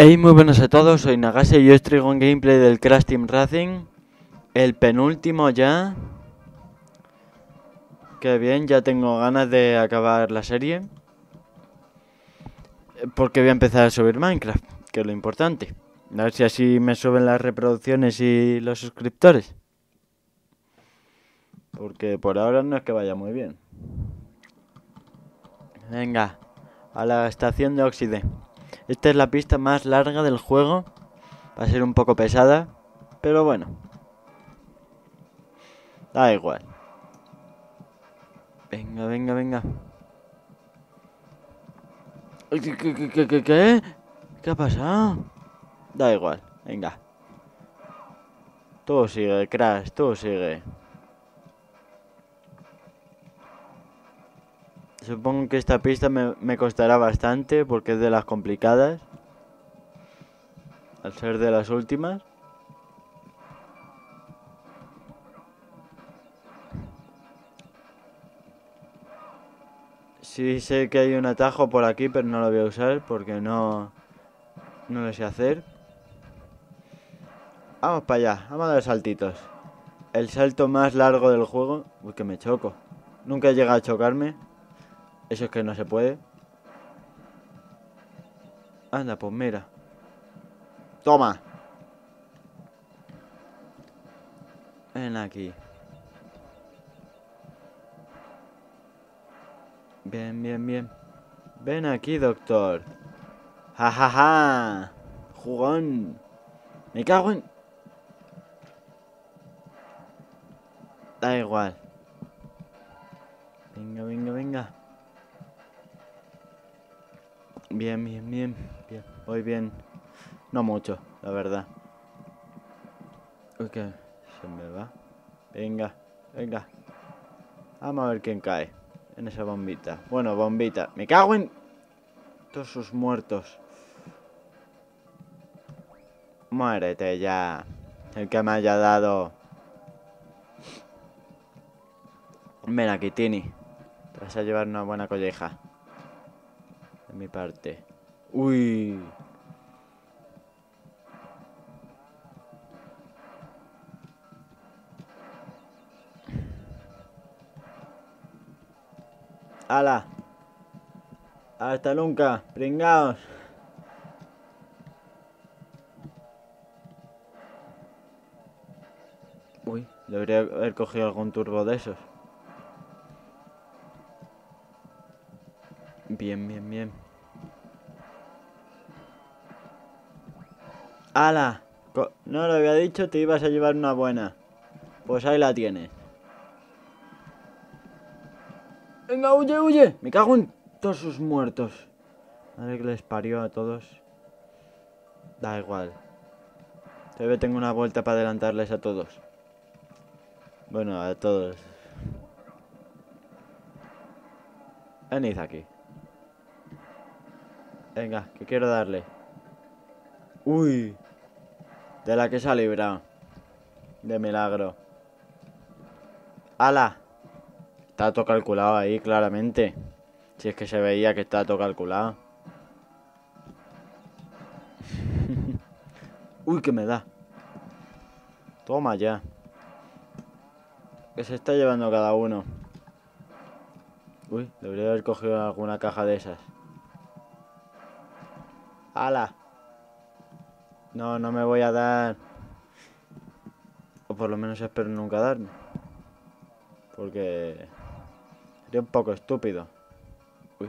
Hey, muy buenas a todos, soy Nagase y yo os traigo un gameplay del Crash Team Racing. El penúltimo ya. Qué bien, ya tengo ganas de acabar la serie. Porque voy a empezar a subir Minecraft, que es lo importante. A ver si así me suben las reproducciones y los suscriptores. Porque por ahora no es que vaya muy bien. Venga, a la estación de Oxide. Esta es la pista más larga del juego. Va a ser un poco pesada, pero bueno. Da igual. Venga, venga, venga. ¿Qué, qué, qué, qué, qué? ¿Qué ha pasado? Da igual, venga. Todo sigue, Crash, todo sigue. Supongo que esta pista me, costará bastante porque es de las complicadas. Al ser de las últimas. Sí sé que hay un atajo por aquí, pero no lo voy a usar porque no, no lo sé hacer. Vamos para allá, vamos a dar saltitos. El salto más largo del juego. Uy, que me choco. Nunca llega a chocarme. Eso es que no se puede. Anda, pues mira. Toma. Ven aquí. Bien, bien, bien. Ven aquí, doctor. Ja, ja, ja. Jugón. Me cago en... Da igual. Venga, venga, venga. Bien, bien, bien, bien. Voy bien. No mucho, la verdad. Ok, se me va. Venga, venga. Vamos a ver quién cae en esa bombita. Bueno, bombita. Me cago en todos sus muertos. Muérete ya. El que me haya dado. Ven aquí, Tini. Te vas a llevar una buena colleja mi parte. Uy. ¡Hala! ¡Hasta nunca! ¡Pringaos! Uy, debería haber cogido algún turbo de esos. Bien, bien, bien. ¡Hala! No lo había dicho, te ibas a llevar una buena. Pues ahí la tienes. Venga, huye, huye. Me cago en todos sus muertos. Madre que les parió a todos. Da igual. Todavía tengo una vuelta para adelantarles a todos. Bueno, a todos. Venid aquí. Venga, que quiero darle. Uy. De la que se ha librado. De milagro. ¡Hala! Está todo calculado ahí, claramente. Si es que se veía que está todo calculado. Uy, que me da. Toma ya. Que se está llevando cada uno. Uy, debería haber cogido alguna caja de esas. ¡Hala! No, no me voy a dar. O por lo menos espero nunca darme. Porque... Sería un poco estúpido. Uy.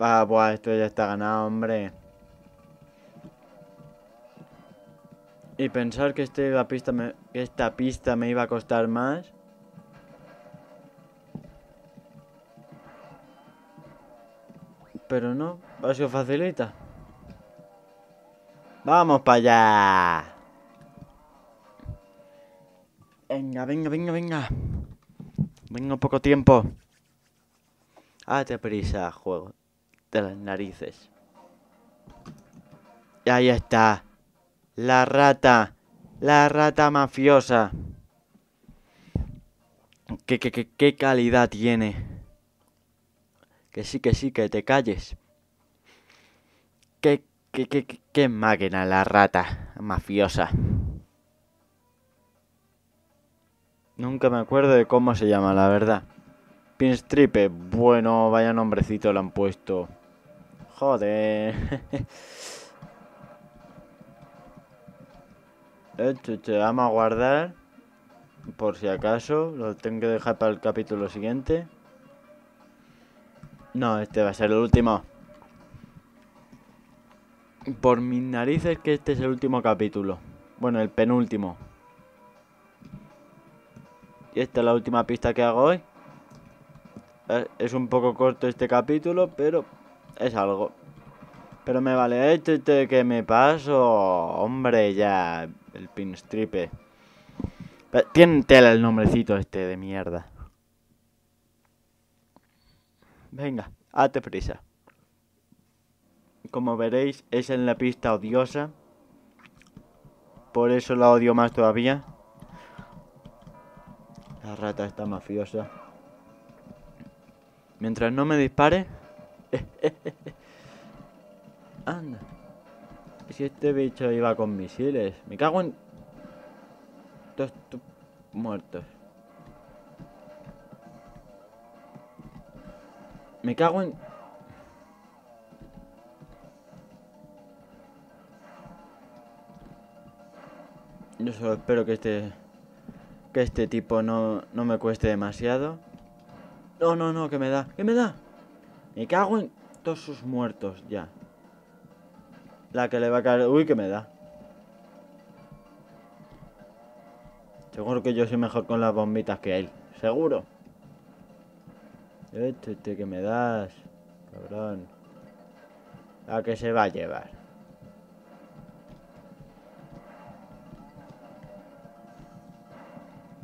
Ah, buah, esto ya está ganado, hombre. Y pensar que este, la pista me, esta pista me iba a costar más. Pero no, ha sido facilita. Vamos para allá. Venga, venga, venga, venga. Venga, poco tiempo. Hazte prisa, juego. De las narices. Y ahí está. La rata. La rata mafiosa. ¿Qué, qué, qué, qué calidad tiene? Que sí, que sí, que te calles. qué, qué, máquina la rata mafiosa. Nunca me acuerdo de cómo se llama, la verdad. Pinstripe, bueno, vaya nombrecito le han puesto. Joder. Te vamos a guardar. Por si acaso, lo tengo que dejar para el capítulo siguiente. No, este va a ser el último. Por mis narices que este es el último capítulo. Bueno, el penúltimo. Y esta es la última pista que hago hoy. Eh, Es un poco corto este capítulo, pero es algo. Pero me vale esto, este que me paso. Hombre, ya. El pinstripe. Tiene tela el nombrecito este de mierda. Venga, hazte prisa. Como veréis, es en la pista odiosa. Por eso la odio más todavía. La rata está mafiosa. Mientras no me dispare. Anda. Si este bicho iba con misiles. Me cago en. Todos muertos. Me cago en. Yo solo espero que este. Que este tipo no, no me cueste demasiado. No, no, no, que me da. ¿Qué me da? Me cago en todos sus muertos ya. La que le va a caer. Uy, que me da. Seguro que yo soy mejor con las bombitas que él. Seguro. Este, este que me das. Cabrón. La que se va a llevar.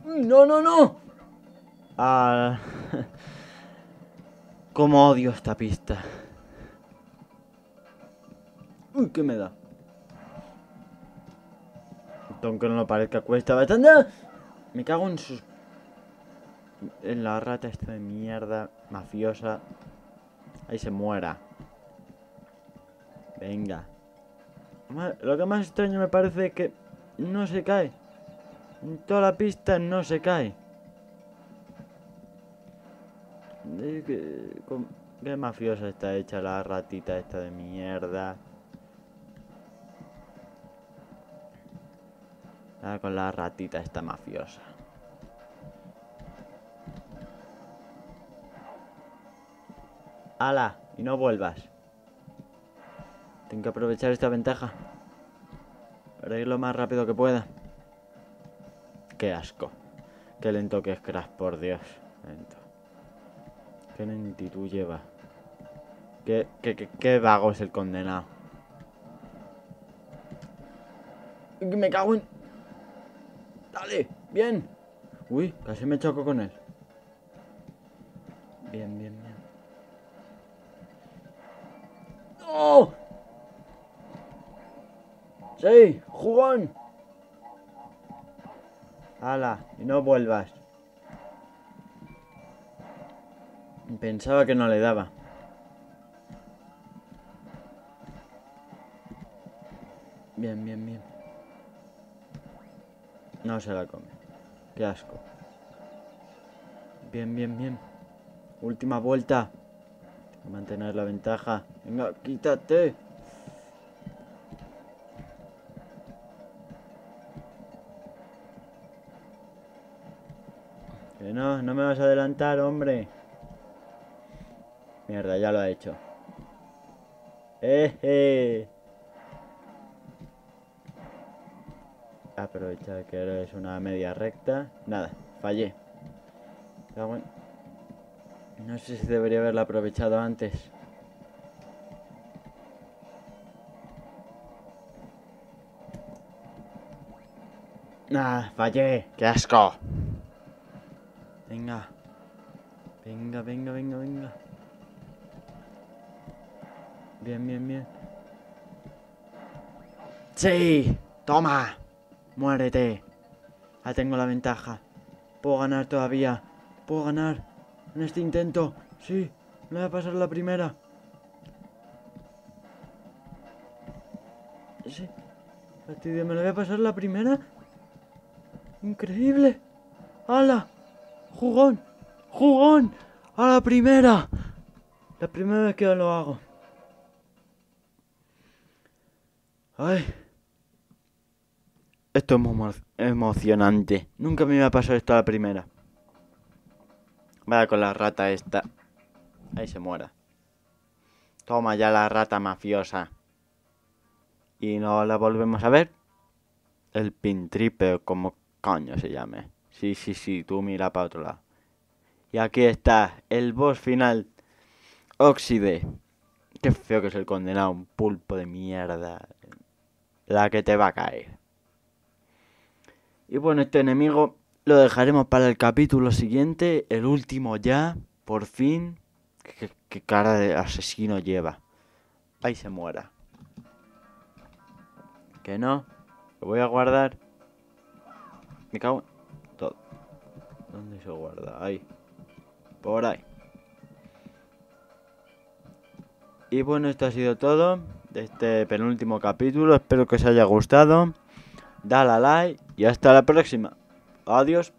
No, no, no. Ah. Cómo odio esta pista. Uy, ¿qué me da? Aunque no lo parezca, cuesta bastante. Me cago en sus... En la rata esta de mierda mafiosa. Ahí se muera. Venga. Lo que más extraño me parece es que no se cae. En toda la pista no se cae. Qué mafiosa está hecha la ratita esta de mierda. Ah, con la ratita esta mafiosa. ¡Hala! Y no vuelvas. Tengo que aprovechar esta ventaja. Para ir lo más rápido que pueda. Qué asco. Qué lento que es Crash, por Dios. Lento. Qué lentitud lleva. Qué, qué, qué, qué vago es el condenado. Me cago en... Dale, bien. Uy, casi me choco con él. Bien, bien, bien. ¡No! Sí, jugón. Hala, y no vuelvas. Pensaba que no le daba. Bien, bien, bien. No se la come. Qué asco. Bien, bien, bien. Última vuelta. Mantener la ventaja. Venga, quítate. No, no me vas a adelantar, hombre. Mierda, ya lo ha hecho. ¡Eh! Aprovechar que eres una media recta. Nada, fallé. En- No sé si debería haberla aprovechado antes. Ah, fallé. ¡Qué asco! Venga. Venga, venga, venga, venga. Bien, bien, bien. ¡Sí! ¡Toma! ¡Muérete! Ya tengo la ventaja. Puedo ganar todavía. Puedo ganar. En este intento. Sí. Me voy a pasar la primera. Sí. Me lo voy a pasar la primera. Increíble. ¡Hala! ¡Jugón! ¡Jugón! ¡A la primera! La primera vez que lo hago. Ay. Esto es emocionante. Nunca me iba a pasar esto a la primera. Vaya con la rata esta. Ahí se muera. Toma ya la rata mafiosa. Y no la volvemos a ver. El pintripe, como coño se llame. Sí, sí, sí, tú mira para otro lado. Y aquí está, el boss final. Oxide. Qué feo que es el condenado, un pulpo de mierda. La que te va a caer. Y bueno, este enemigo lo dejaremos para el capítulo siguiente, el último ya, por fin. Qué, cara de asesino lleva. Ahí se muera. Que no. Lo voy a guardar. Me cago. ¿Dónde se guarda? Ahí. Por ahí. Y bueno, esto ha sido todo de este penúltimo capítulo. Espero que os haya gustado. Dale a like y hasta la próxima. Adiós.